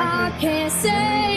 I can't say.